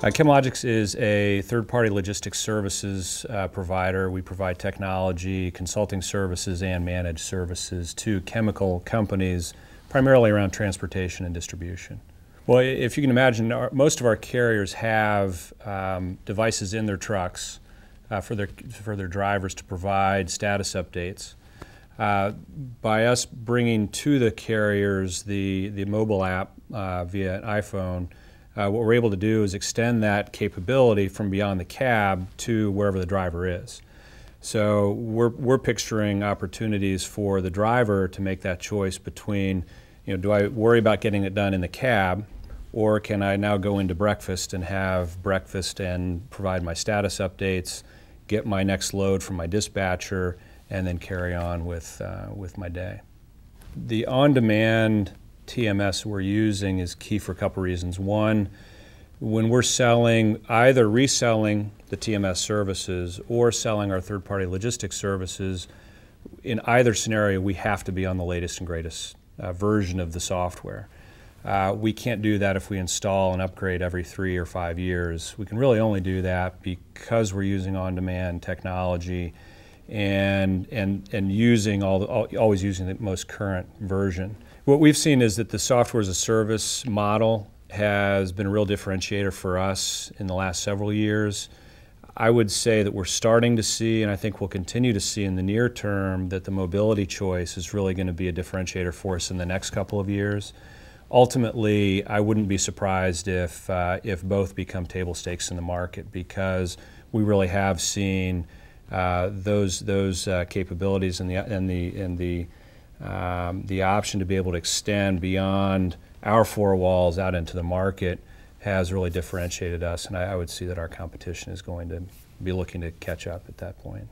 Uh, ChemLogix is a third-party logistics services uh, provider. We provide technology, consulting services, and managed services to chemical companies, primarily around transportation and distribution. Well, if you can imagine, our, most of our carriers have um, devices in their trucks uh, for, their, for their drivers to provide status updates. Uh, by us bringing to the carriers the, the mobile app uh, via an iPhone, uh, what we're able to do is extend that capability from beyond the cab to wherever the driver is. So we're, we're picturing opportunities for the driver to make that choice between, you know, do I worry about getting it done in the cab, or can I now go into breakfast and have breakfast and provide my status updates, get my next load from my dispatcher, and then carry on with, uh, with my day. The on-demand TMS we're using is key for a couple reasons. One, when we're selling, either reselling the TMS services or selling our third party logistics services, in either scenario, we have to be on the latest and greatest uh, version of the software. Uh, we can't do that if we install and upgrade every three or five years. We can really only do that because we're using on demand technology and, and, and using all, the, always using the most current version. What we've seen is that the software as a service model has been a real differentiator for us in the last several years. I would say that we're starting to see, and I think we'll continue to see in the near term, that the mobility choice is really going to be a differentiator for us in the next couple of years. Ultimately, I wouldn't be surprised if, uh, if both become table stakes in the market because we really have seen uh, those, those uh, capabilities and the, and the, and the um, the option to be able to extend beyond our four walls out into the market has really differentiated us, and I, I would see that our competition is going to be looking to catch up at that point.